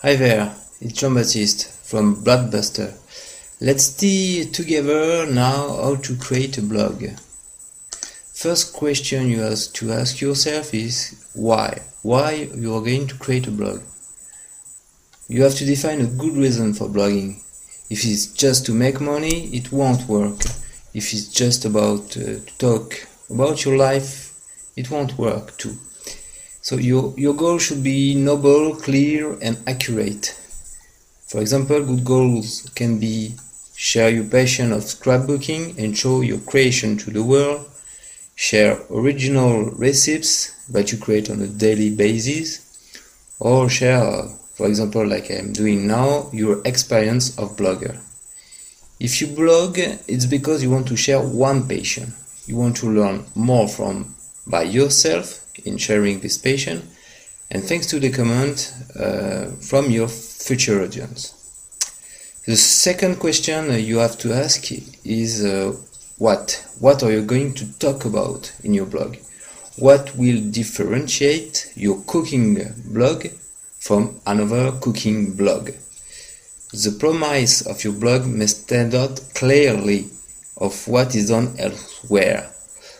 Hi there, it's Jean-Baptiste from Blogbuster. Let's see together now how to create a blog. First question you have to ask yourself is why? Why you are going to create a blog? You have to define a good reason for blogging. If it's just to make money, it won't work. If it's just about uh, to talk about your life, it won't work too. So your, your goal should be noble, clear and accurate. For example, good goals can be share your passion of scrapbooking and show your creation to the world, share original recipes that you create on a daily basis, or share, for example, like I'm doing now, your experience of blogger. If you blog, it's because you want to share one passion. You want to learn more from by yourself in sharing this passion and thanks to the comment uh, from your future audience. The second question you have to ask is uh, what? What are you going to talk about in your blog? What will differentiate your cooking blog from another cooking blog? The promise of your blog must stand out clearly of what is done elsewhere.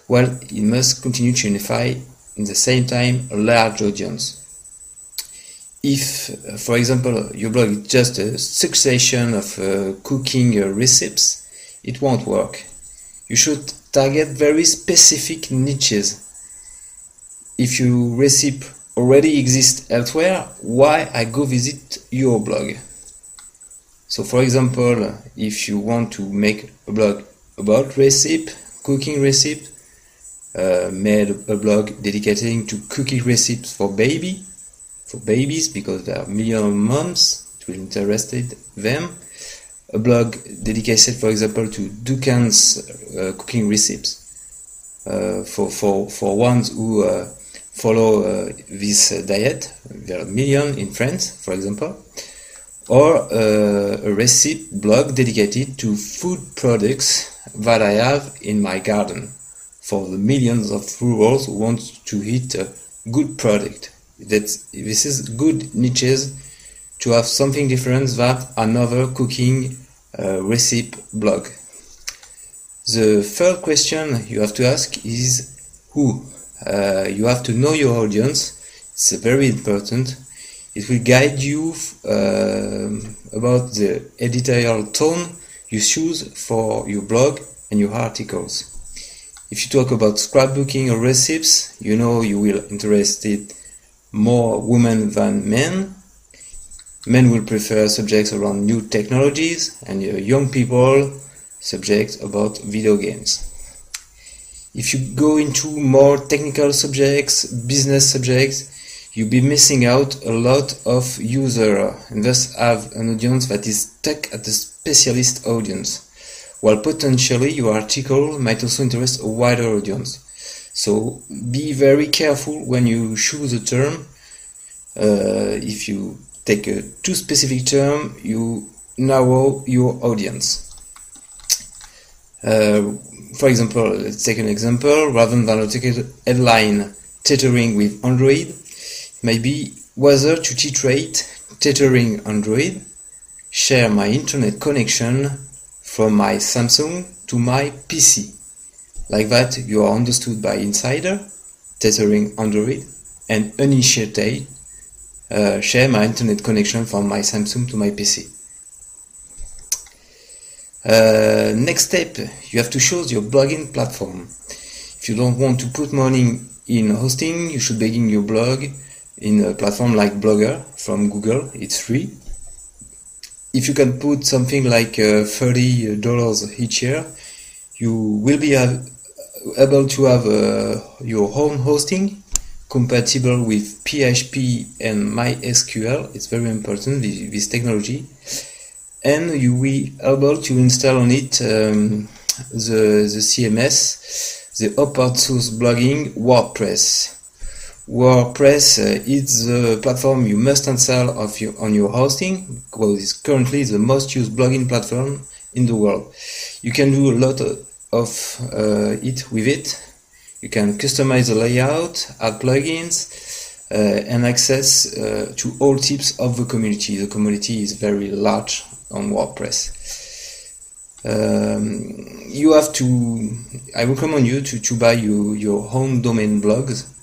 Well, it must continue to unify in the same time a large audience. If, for example, your blog is just a succession of uh, cooking uh, recipes, it won't work. You should target very specific niches. If your recipe already exists elsewhere, why I go visit your blog? So for example, if you want to make a blog about recipe, cooking recipe, uh, made a blog dedicating to cookie recipes for baby, for babies because there are millions of moms. It will interest them. A blog dedicated, for example, to Dukan's uh, cooking recipes uh, for for for ones who uh, follow uh, this diet. There are millions in France, for example, or uh, a recipe blog dedicated to food products that I have in my garden for the millions of rurals who want to hit a good product. That's, this is good niches to have something different than another cooking uh, recipe blog. The third question you have to ask is who? Uh, you have to know your audience. It's very important. It will guide you uh, about the editorial tone you choose for your blog and your articles. If you talk about scrapbooking or recipes, you know you will interested more women than men. Men will prefer subjects around new technologies and young people subjects about video games. If you go into more technical subjects, business subjects, you'll be missing out a lot of user and thus have an audience that is stuck at the specialist audience while potentially your article might also interest a wider audience. So be very careful when you choose a term. Uh, if you take a too specific term, you narrow your audience. Uh, for example, let's take an example. Rather than a headline tethering with Android, maybe whether to titrate tethering Android, share my internet connection from my Samsung to my PC. Like that, you are understood by insider, tethering Android, and uninitiated, uh, share my internet connection from my Samsung to my PC. Uh, next step, you have to choose your blogging platform. If you don't want to put money in hosting, you should begin your blog in a platform like Blogger from Google. It's free if you can put something like uh, $30 each year, you will be able to have uh, your own hosting compatible with PHP and MySQL. It's very important, this, this technology. And you will be able to install on it um, the, the CMS, the open source blogging WordPress. WordPress uh, is the platform you must install of your, on your hosting because it's currently the most used blogging platform in the world. You can do a lot of, uh, it with it. You can customize the layout, add plugins, uh, and access uh, to all tips of the community. The community is very large on WordPress. Um, you have to, I recommend you to, to buy you, your own domain blogs,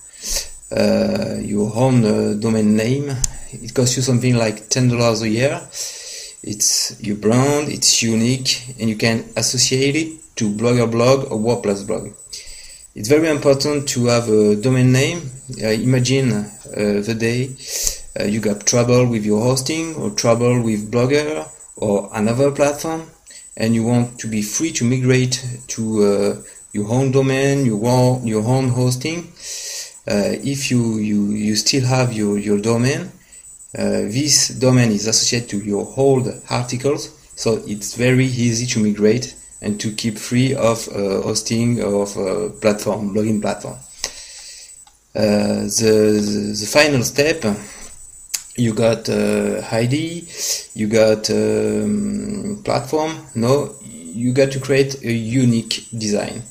uh, your own uh, domain name. It costs you something like $10 a year. It's your brand, it's unique, and you can associate it to Blogger blog or WordPress blog. It's very important to have a domain name. Uh, imagine uh, the day uh, you got trouble with your hosting or trouble with Blogger or another platform and you want to be free to migrate to uh, your own domain, your your own hosting. Uh, if you, you, you still have your, your domain, uh, this domain is associated to your old articles, so it's very easy to migrate and to keep free of uh, hosting of platform, blogging platform. The, the, the final step you got uh, ID, you got um, platform. No, you got to create a unique design.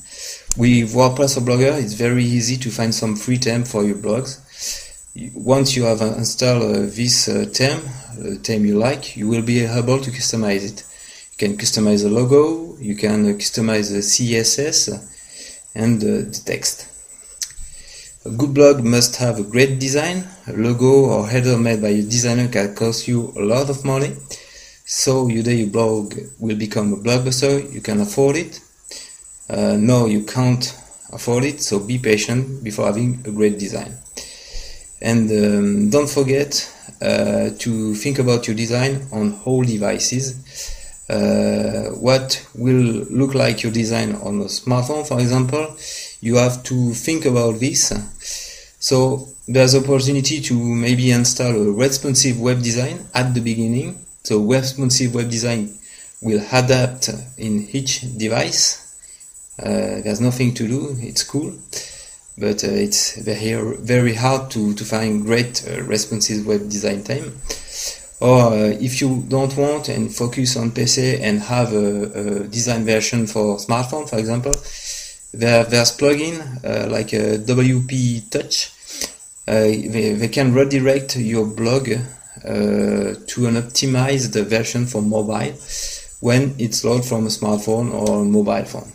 With WordPress or Blogger, it's very easy to find some free theme for your blogs. Once you have installed uh, this uh, theme, the theme you like, you will be able to customize it. You can customize the logo, you can uh, customize the CSS and uh, the text. A good blog must have a great design. A logo or header made by a designer can cost you a lot of money. So your day blog will become a blockbuster. You can afford it. Uh, no, you can't afford it. So be patient before having a great design. And um, don't forget uh, to think about your design on all devices. Uh, what will look like your design on a smartphone, for example, you have to think about this. So there's opportunity to maybe install a responsive web design at the beginning. So responsive web design will adapt in each device. Uh, there's nothing to do. It's cool, but uh, it's very very hard to to find great uh, responsive web design time. Or if you don't want and focus on PC and have a, a design version for smartphone, for example, there, there's plugin like WP Touch. They, they can redirect your blog uh, to an optimized version for mobile when it's loaded from a smartphone or a mobile phone.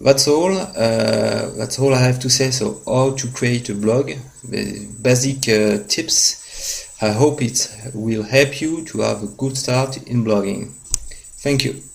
That's all. Uh, that's all I have to say. So, how to create a blog, the basic uh, tips. I hope it will help you to have a good start in blogging. Thank you.